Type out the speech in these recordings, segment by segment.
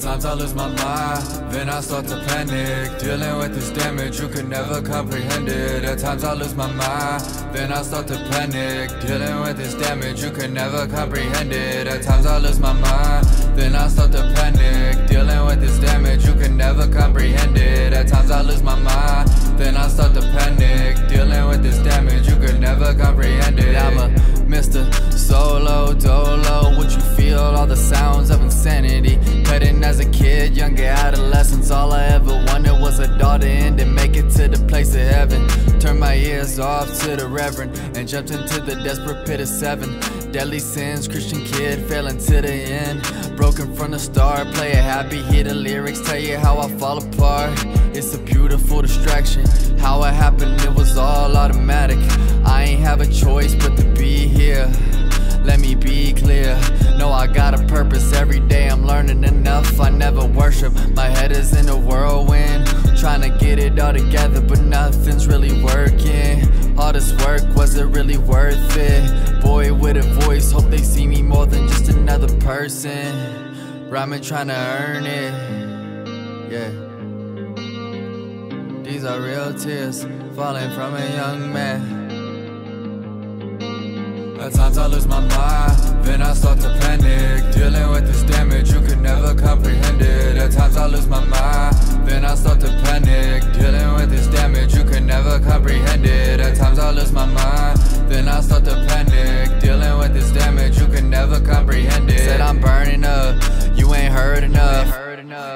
Times I lose my mind, then I start to panic. Dealing with this damage, you could never comprehend it. At times I lose my mind, then I start to panic. Dealing with this damage, you could never comprehend it. At times I lose my mind, then I start to panic. Dealing with this damage, you could never comprehend it. At times I lose my mind, then I start to panic. Insanity. Cutting as a kid, younger adolescence. All I ever wanted was a daughter and make it to the place of heaven. Turned my ears off to the reverend and jumped into the desperate pit of seven. Deadly sins, Christian kid, failing to the end. Broken from the start, play a happy, hear the lyrics, tell you how I fall apart. It's a beautiful distraction. How it happened, it was all automatic. I ain't have a choice but to be purpose every day. I'm learning enough. I never worship. My head is in a whirlwind. Trying to get it all together, but nothing's really working. All this work, was it really worth it? Boy with a voice, hope they see me more than just another person. Rhyming, trying to earn it. Yeah. These are real tears falling from a young man. At times I lose my mind, then I start to panic. I start to panic. Dealing with this damage, you could never comprehend it. Said I'm burning up, you ain't heard enough.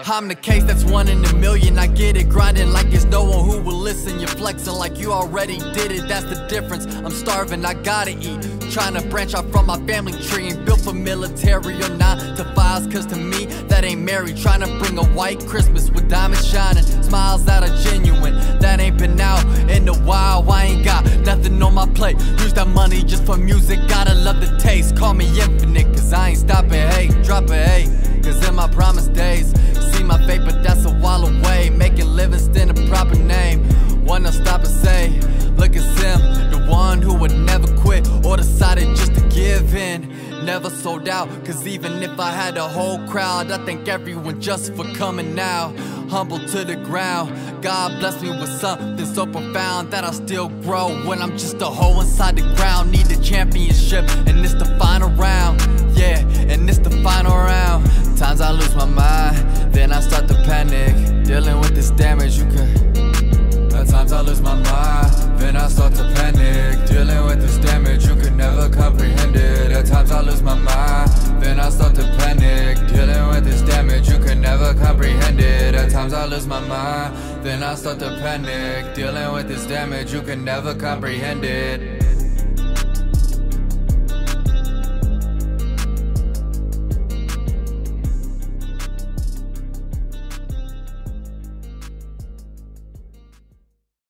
I'm the case that's one in a million. I get it, grinding like there's no one who will listen. You're flexing like you already did it. That's the difference. I'm starving, I gotta eat. Trying to branch out from my family tree and built for military or not to files. Cause to me, that ain't married. Trying to bring a white Christmas with diamonds shining, smiles that are genuine. That ain't been out in a while. I ain't got nothing on my plate. Money just for music. Gotta love the taste. Call me infinite, cause I ain't stopping. Hey, drop it, hey. Cause in my promised days, see my fate, but that's a while away. Making Livingston a proper name. Wanna stop and say, look at Sim, the one who would never quit or decided just to give in. Never sold out, cause even if I had a whole crowd, I thank everyone just for coming out. Humble to the ground. God bless me with something so profound that I still grow when I'm just a hole inside the ground. Need the championship, and it's the final round. Yeah, and it's the final round. Times I lose my mind, then I start to panic. Dealing with this damage, you could. Never comprehend it. At times I lose my mind, then I start to panic. Dealing with this damage, you can never comprehend it.